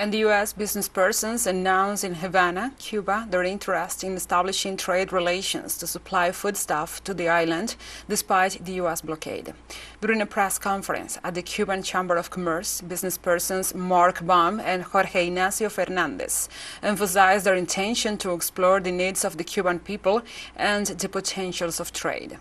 And the U.S. business persons announced in Havana, Cuba, their interest in establishing trade relations to supply foodstuff to the island despite the U.S. blockade. During a press conference at the Cuban Chamber of Commerce, business persons Mark Baum and Jorge Ignacio Fernandez emphasized their intention to explore the needs of the Cuban people and the potentials of trade.